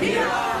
We are.